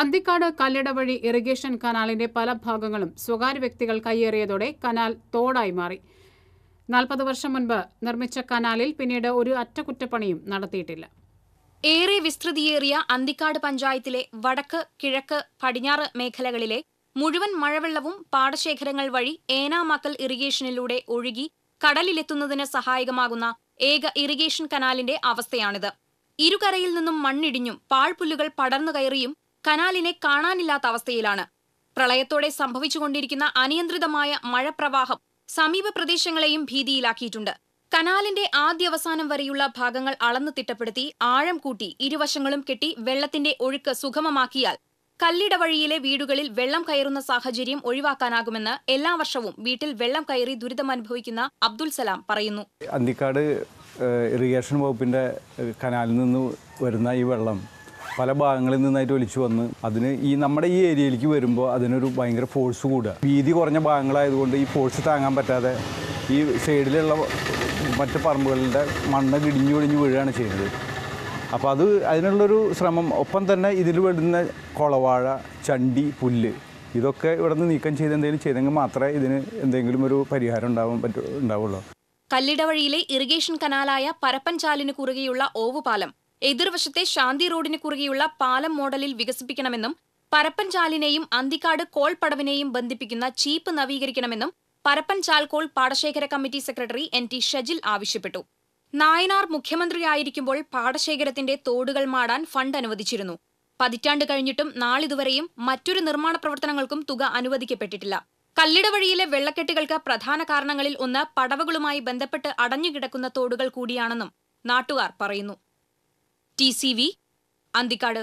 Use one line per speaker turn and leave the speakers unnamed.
അന്തിക്കാട് കല്ലട വഴി ഇറിഗേഷൻ കനാലിന്റെ പല ഭാഗങ്ങളും സ്വകാര്യ വ്യക്തികൾ കയ്യേറിയതോടെ കനാൽ തോടായി മാറി. നാൽപ്പത് വർഷം മുൻപ് നിർമ്മിച്ച കനാലിൽ പിന്നീട് ഒരു അറ്റകുറ്റപ്പണിയും നടത്തിയിട്ടില്ല.
ഏറെ വിസ്തൃതിയേറിയ അന്തിക്കാട് പഞ്ചായത്തിലെ വടക്ക് കിഴക്ക് പടിഞ്ഞാറ് മേഖലകളിലെ മുഴുവൻ മഴവെള്ളവും പാടശേഖരങ്ങൾ വഴി ഏനാമാക്കൽ ഇറിഗേഷനിലൂടെ ഒഴുകി കടലിലെത്തുന്നതിന് സഹായകമാകുന്ന ഏക ഇറിഗേഷൻ കനാലിന്റെ അവസ്ഥയാണിത്. ഇരുകരയിൽ നിന്നും മണ്ണിടിഞ്ഞും പാഴ്പുല്ലുകൾ പടർന്നു കയറിയും കനാലിനെ കാണാനില്ലാത്ത അവസ്ഥയിലാണ്. പ്രളയത്തോടെ സംഭവിച്ചുകൊണ്ടിരിക്കുന്ന അനിയന്ത്രിതമായ മഴപ്രവാഹം സമീപ പ്രദേശങ്ങളെയും ഭീതിയിലാക്കിയിട്ടുണ്ട്. കനാലിന്റെ ആദ്യവസാനം വരെയുള്ള ഭാഗങ്ങൾ അളന്നു തിട്ടപ്പെടുത്തി ആഴം കൂട്ടി ഇരുവശങ്ങളും കെട്ടി വെള്ളത്തിന്റെ ഒഴുക്ക് സുഗമമാക്കിയാൽ കല്ലിട വഴിയിലെ വീടുകളിൽ വെള്ളം കയറുന്ന സാഹചര്യം ഒഴിവാക്കാനാകുമെന്ന് എല്ലാ വർഷവും വീട്ടിൽ വെള്ളം കയറി ദുരിതമനുഭവിക്കുന്ന അബ്ദുൽ സലാം പറയുന്നു.
അന്തിക്കാട് ഇറിഗേഷൻ വകുപ്പിന്റെ കനാലിൽ നിന്ന് വരുന്ന ഈ വെള്ളം പല ഭാഗങ്ങളിൽ നിന്നായിട്ട് ഒലിച്ചു വന്ന് അതിന് ഈ നമ്മുടെ ഈ ഏരിയയിലേക്ക് വരുമ്പോൾ അതിനൊരു ഭയങ്കര ഫോഴ്സ് കൂടുക. വീതി കുറഞ്ഞ ഭാഗങ്ങളായതുകൊണ്ട് ഈ ഫോഴ്സ് താങ്ങാൻ പറ്റാതെ ഈ സൈഡിലുള്ള മറ്റ് പറമ്പുകളുടെ മണ്ണ് ഇടിഞ്ഞു ഒടിഞ്ഞു വീഴുകയാണ് ചെയ്യുന്നത്. അപ്പോൾ അത് അതിനുള്ളൊരു ശ്രമം. ഒപ്പം തന്നെ ഇതിൽ വരുന്ന കുളവാഴ ചണ്ടി പുല്ല് ഇതൊക്കെ ഇവിടെ നിന്ന് നീക്കം ചെയ്ത് എന്തെങ്കിലും ചെയ്തെങ്കിൽ മാത്രമേ ഇതിന് എന്തെങ്കിലും ഒരു പരിഹാരം ഉണ്ടാവാൻ പറ്റൂ ഉണ്ടാവുള്ളൂ.
കല്ലിട വഴിയിലെ ഇറിഗേഷൻ കനാലായ പരപ്പൻചാലിന് കുറുകെയുള്ള ഓവുപാലം എതിർവശത്തെ ശാന്തി റോഡിന് കുറുകെയുള്ള പാലം മോഡലിൽ വികസിപ്പിക്കണമെന്നും പരപ്പൻചാലിനെയും അന്തിക്കാട് കോൾപടവിനെയും ബന്ധിപ്പിക്കുന്ന ചീപ്പ് നവീകരിക്കണമെന്നും പരപ്പൻചാൽ കോൾ പാടശേഖര committee secretary N T Shajil ആവശ്യപ്പെട്ടു. നായനാർ മുഖ്യമന്ത്രിയായിരിക്കുമ്പോൾ പാടശേഖരത്തിന്റെ തോടുകൾ മാടാൻ ഫണ്ട് അനുവദിച്ചിരുന്നു. പതിറ്റാണ്ട് കഴിഞ്ഞിട്ടും നാളിതുവരെയും മറ്റൊരു നിർമ്മാണ പ്രവർത്തനങ്ങൾക്കും തുക അനുവദിക്കപ്പെട്ടിട്ടില്ല. കല്ലിട വഴിയിലെ വെള്ളക്കെട്ടുകൾക്ക് പ്രധാന കാരണങ്ങളിൽ ഒന്ന് പടവുകളുമായി ബന്ധപ്പെട്ട് അടഞ്ഞുകിടക്കുന്ന തോടുകൾ കൂടിയാണെന്നും നാട്ടുകാർ പറയുന്നു. T C V Anthikad